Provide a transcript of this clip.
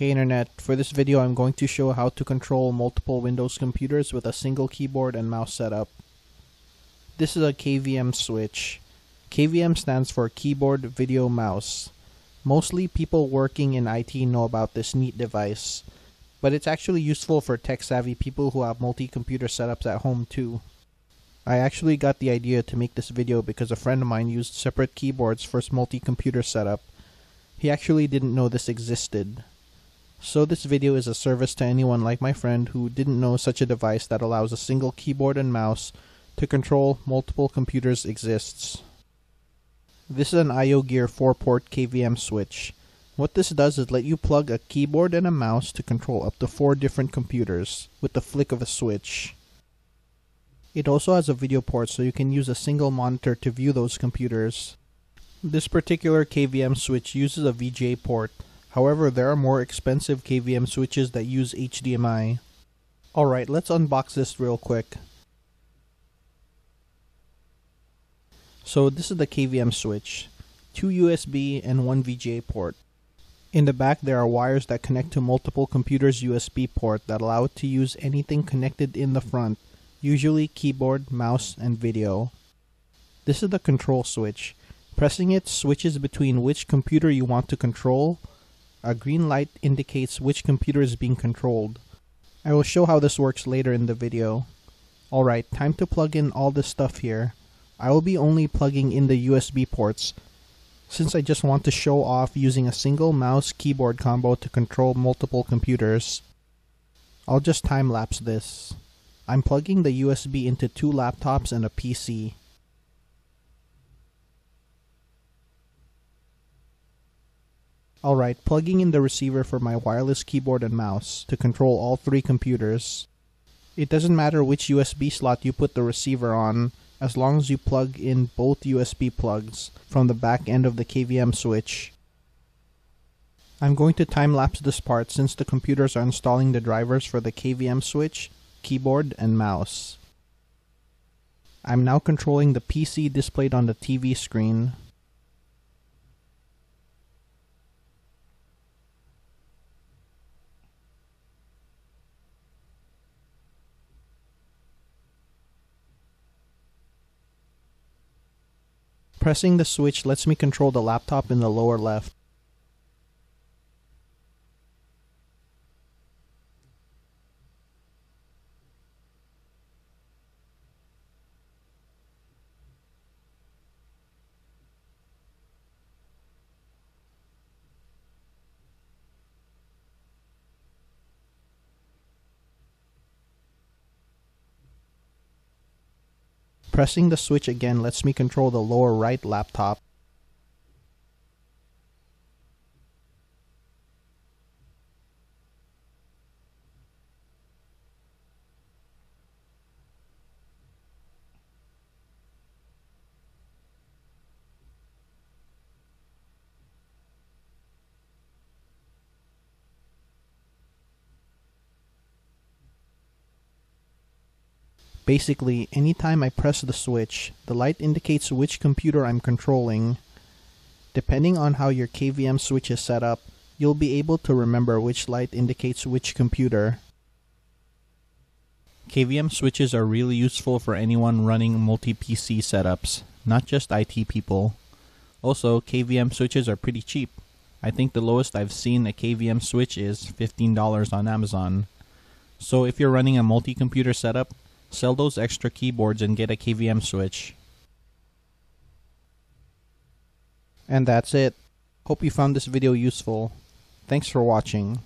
Hey Internet, for this video I'm going to show how to control multiple Windows computers with a single keyboard and mouse setup. This is a KVM switch. KVM stands for Keyboard Video Mouse. Mostly people working in IT know about this neat device, but it's actually useful for tech-savvy people who have multi-computer setups at home too. I actually got the idea to make this video because a friend of mine used separate keyboards for his multi-computer setup. He actually didn't know this existed. So this video is a service to anyone like my friend who didn't know such a device that allows a single keyboard and mouse to control multiple computers exists. This is an IOGEAR 4-port KVM switch. What this does is let you plug a keyboard and a mouse to control up to four different computers with the flick of a switch. It also has a video port so you can use a single monitor to view those computers. This particular KVM switch uses a VGA port, however there are more expensive KVM switches that use HDMI. Alright, let's unbox this real quick. So this is the KVM switch. Two USB and one VGA port. In the back there are wires that connect to multiple computers USB port that allow it to use anything connected in the front, usually keyboard, mouse, and video. This is the control switch. Pressing it switches between which computer you want to control. A green light indicates which computer is being controlled. I will show how this works later in the video. Alright, time to plug in all this stuff here. I will be only plugging in the USB ports, since I just want to show off using a single mouse keyboard combo to control multiple computers. I'll just time-lapse this. I'm plugging the USB into two laptops and a PC. Alright, plugging in the receiver for my wireless keyboard and mouse to control all three computers. It doesn't matter which USB slot you put the receiver on, as long as you plug in both USB plugs from the back end of the KVM switch. I'm going to time lapse this part since the computers are installing the drivers for the KVM switch, keyboard, and mouse. I'm now controlling the PC displayed on the TV screen. Pressing the switch lets me control the laptop in the lower left. Pressing the switch again lets me control the lower right laptop. Basically, anytime I press the switch, the light indicates which computer I'm controlling. Depending on how your KVM switch is set up, you'll be able to remember which light indicates which computer. KVM switches are really useful for anyone running multi-PC setups, not just IT people. Also, KVM switches are pretty cheap. I think the lowest I've seen a KVM switch is $15 on Amazon. So if you're running a multi-computer setup, Sell those extra keyboards and get a KVM switch. And that's it. Hope you found this video useful. Thanks for watching.